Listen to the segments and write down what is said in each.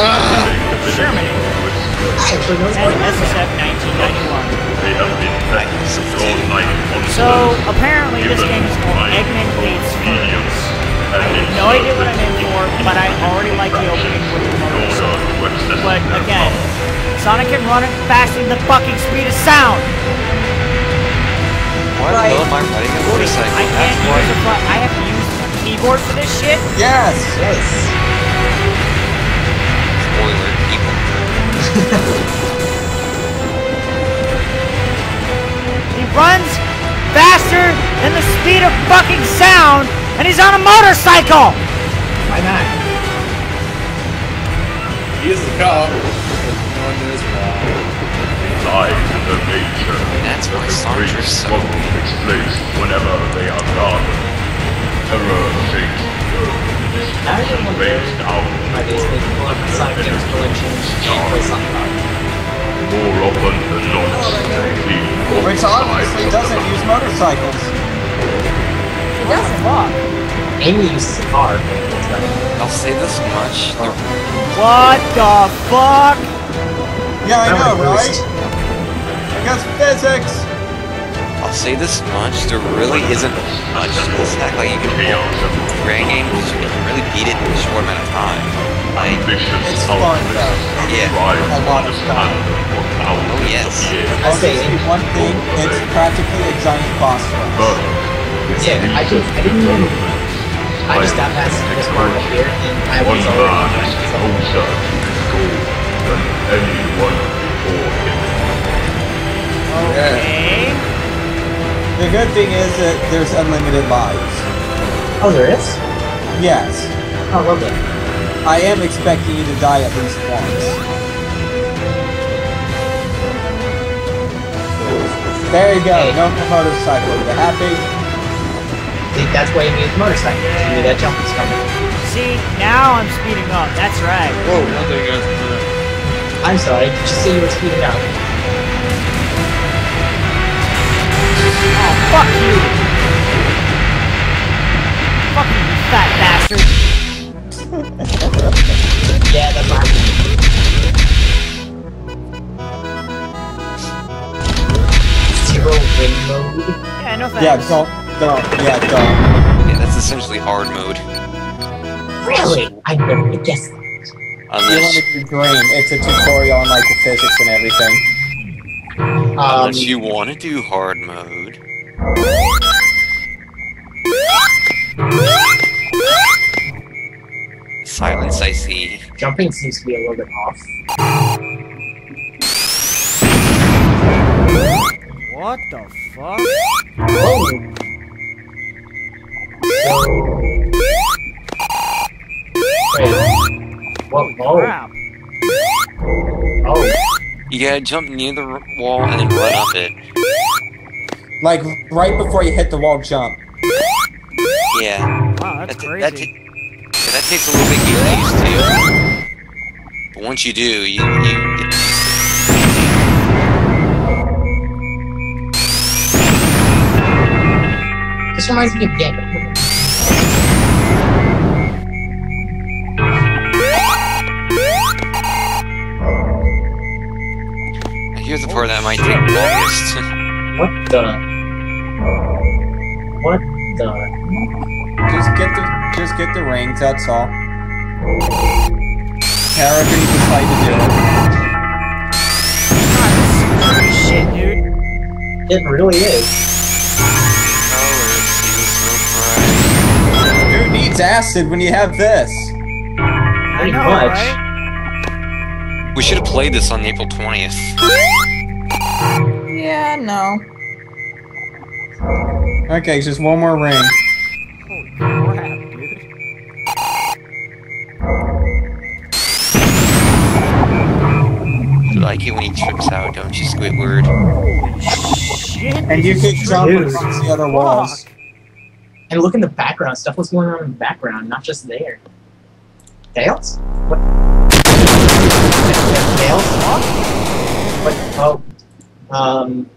Sherman and SSF 1991. So apparently this game is called Eggman Hates Furries. I have no idea what I'm in for, but I already like the opening with the motorcycle. But again, Sonic can run it faster than the fucking speed of sound. Why the hell am I riding a motorcycle? I can't That's why. use a fu- I have to use a keyboard for this shit. Yes. yes. He runs faster than the speed of fucking sound, and he's on a motorcycle. Why not? He is the cop. No one knows why. That's why songs are so takes place whenever they are gone. Terror shakes the earth. I don't know Rains down why they say pull up the Sonic Games collection and play Sonic more often than not. The Which obviously doesn't use motorcycles. He doesn't fuck. Amy uses a car. but it's not- I'll say this much. There, What the fuck? Yeah, I know, right? I Because physics. I'll say this much. There really isn't much to this hack. Like you can pull Grand Game, you can really beat it in a short amount of time. Like, It's fun though. yeah. A lot of stuff. Oh yes. I I'll say, one thing, it's practically a giant boss rush. yeah, I just, I didn't even, I just got past this part up here, and I was already man behind is myself. closer to than anyone before him. Okay. The good thing is that there's unlimited lives. Oh, there is? Yes. Oh, lovely. I am expecting you to die at least once. There you go, no motorcycle. You're happy? See, that's why you need the motorcycle. You knew that jump was coming. See, now I'm speeding up. That's right. Whoa, I thought you guys were doing that. I'm sorry, did you say you were speeding up? Fuck you. Fuck you, you fat bastard. Yeah, that's what happened. Zero win mode. Yeah, no thanks. Yeah, don't, don't, yeah, don't. Yeah, that's essentially hard mode. Really? I never would have guessed that. You want Unless, to dream. It's a tutorial on like the physics and everything. Um, unless you want to do hard mode. Silence, I see. jumping seems to be a little bit off. What the fuck? Oh! So... Wait. Whoa, whoa. Crap. Oh, You gotta jump near the wall and then run up it. Like right before you hit the wall, jump. Yeah. Wow, that's That, that, crazy. ta- yeah, that takes a little bit getting used to. But once you do, you, you get this reminds me of Gambit. Here's the part that might take longest. What the? What the? Just get the, just get the rings. That's all. However you decide to do it. God, this shit, dude. It really is. Who needs acid when you have this? I Pretty know, much. right? We should have played this on April 20th. Yeah, no. Okay, just one more ring. Holy crap, dude. I like it when he trips out, don't you, Squidward? Holy shit. And you this can jump across the other walls. And look in the background. Stuff was going on in the background, not just there. Tails? What? Tails? What? Oh. Um.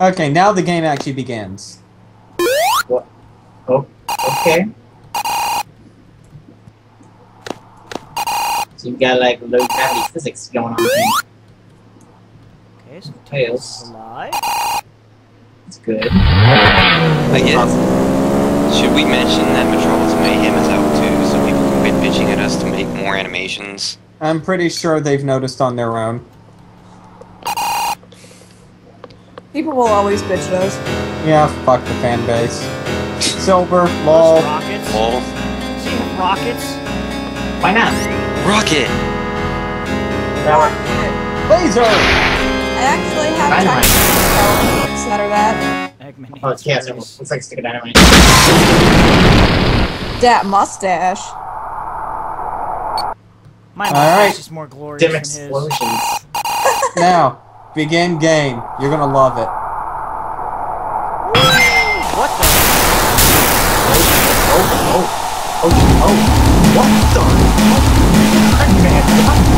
Okay, now the game actually begins. What? Oh, okay. So you've got like low gravity physics going on here. Okay, so Tails. Tails alive. That's good. I guess. Should we mention that Metropolis Mayhem is out too, so people can quit bitching at us to make more animations? I'm pretty sure they've noticed on their own. People will always bitch those. Yeah, fuck the fan base. Silver, Those lol. rockets. Lol. See rockets? Why not? Rocket! That Laser! I actually have Dynamite. checked that or that. Eggman Oh, it's yeah, so it looks like a stick of dynamite. That mustache. My All mustache right. is more glorious Dim than his. explosions. Now, begin game. You're gonna love it. What the? Oh, oh, oh, oh, what the? There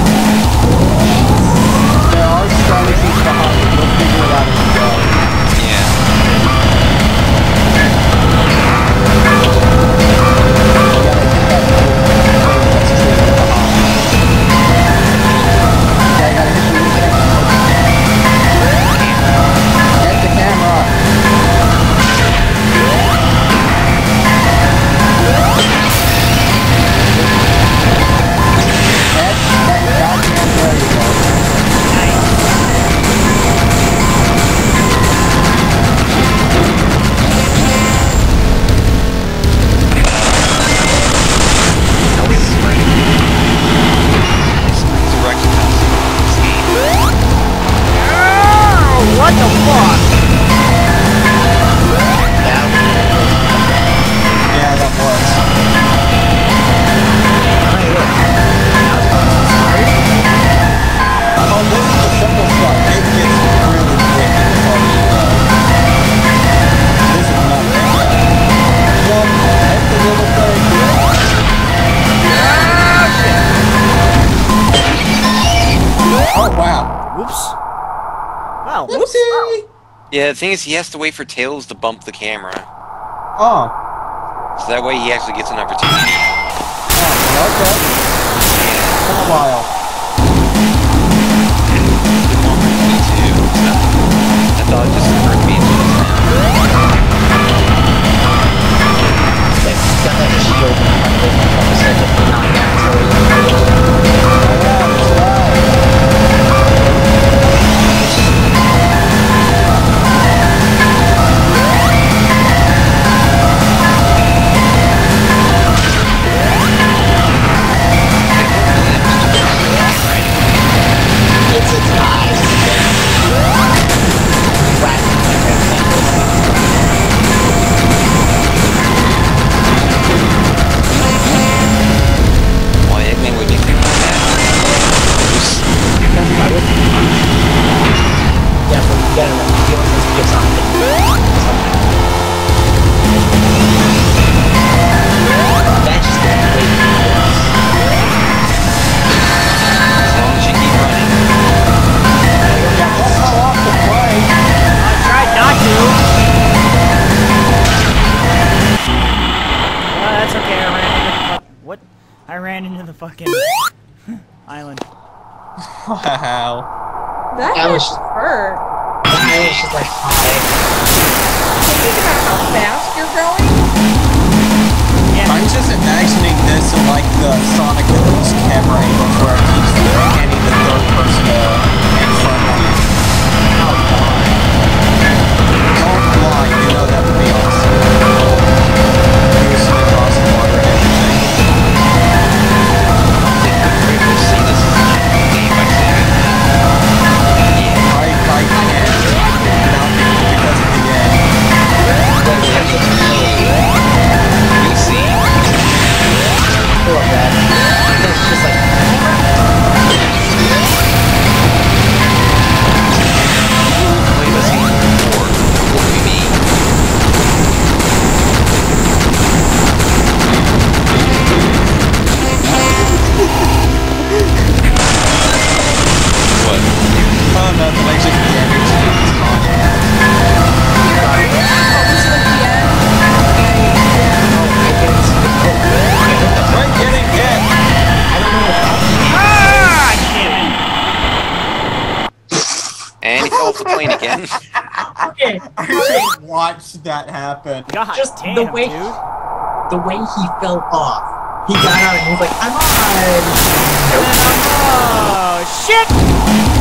thing is, he has to wait for Tails to bump the camera. Oh, So that way he actually gets an opportunity. oh, okay. Been a while. Me too. So, I thought it just occurred to me until just now. They've got that shield in front of it. Ran into the fucking island. Wow. That That was- was hurt. And it's just like, hi. Think about how fast you're going. Yeah. I'm just imagining this in like the Sonic with those camera angles where it keeps panning the third person uh, in front of you. Don't lie, you know that would be awesome. Okay, I just watched that happen. God just damn, the way dude. the way he fell off. He got out and he was like, "I'm on." Oh, shit!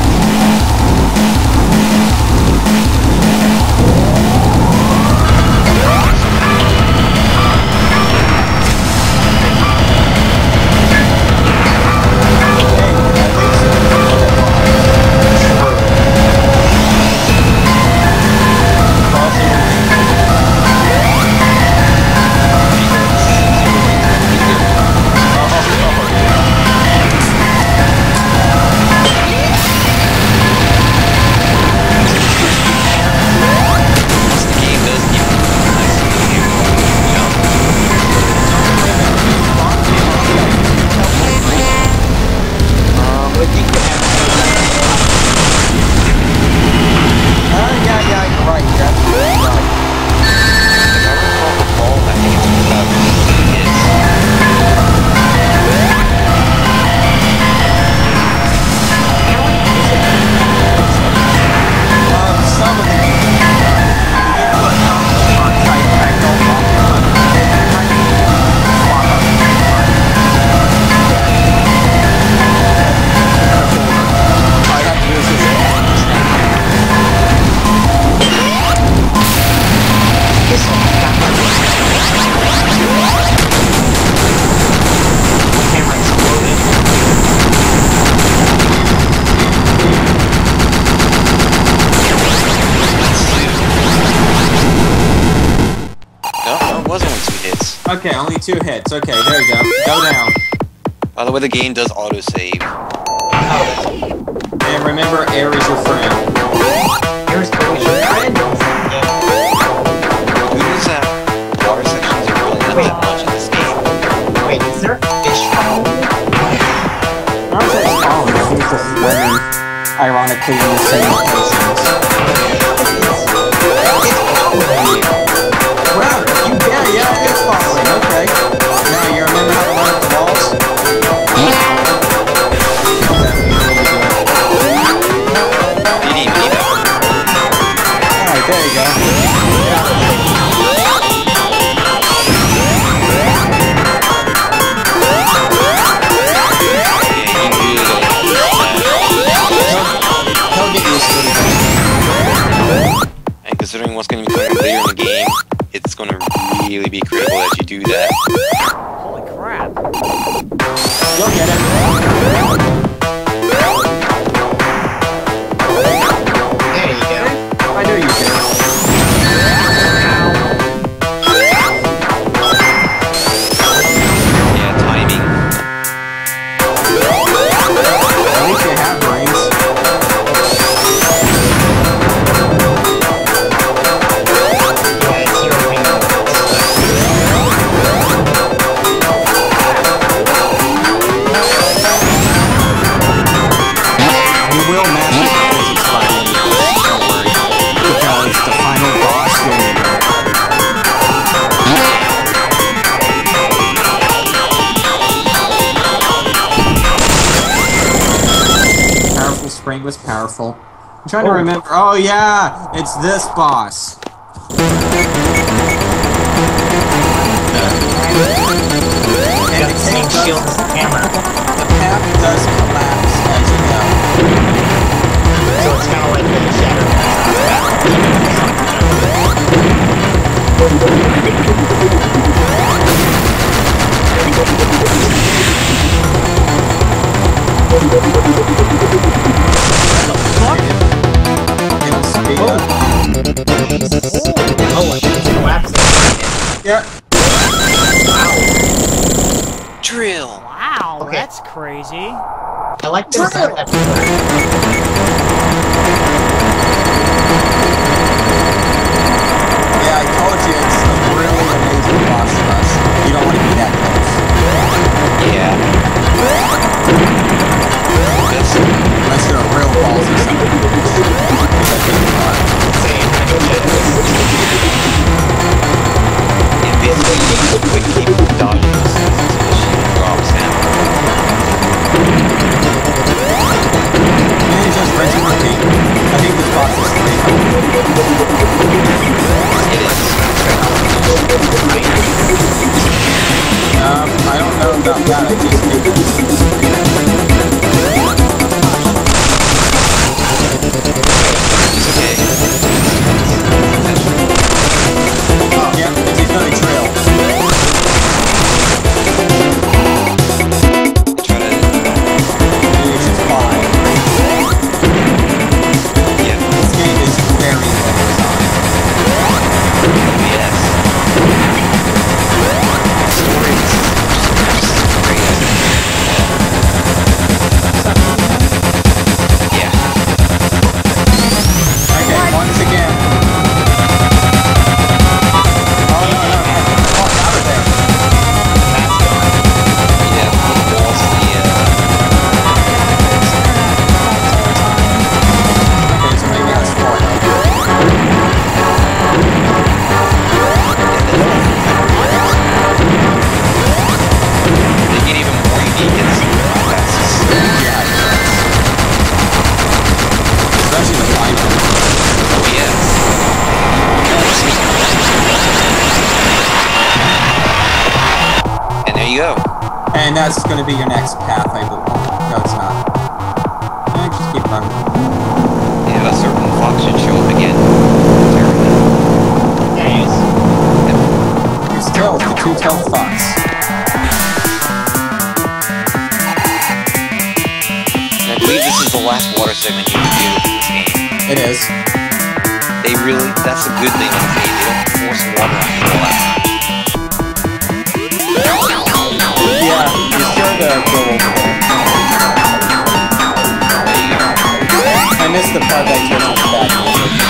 Hits. Okay, there you go. Go down. By the way, the game does autosave. And remember, air is your friend. There you go. Powerful was powerful. I'm trying to oh. remember. Oh yeah, it's this boss. And Got the the same shield does, the path does collapse as you go. So it's kind of like the shadow. It'll speed up. Oh, I think. Yeah. Drill! Wow, Okay. that's crazy. I like the design of that. Yeah, I told you it's a really amazing boss rush. You don't want to be that close. Yeah. This, Unless you're a real balls. And that's gonna be your next path, I believe. No, it's not. Eh, just keep running. Yeah, a certain fox should show up again. Nice. Your still the two-tailed fox. I believe this is the last water segment you can do with this game. It is. They really, that's a good thing in this game. They don't force water on you go. I missed the part that turns into bad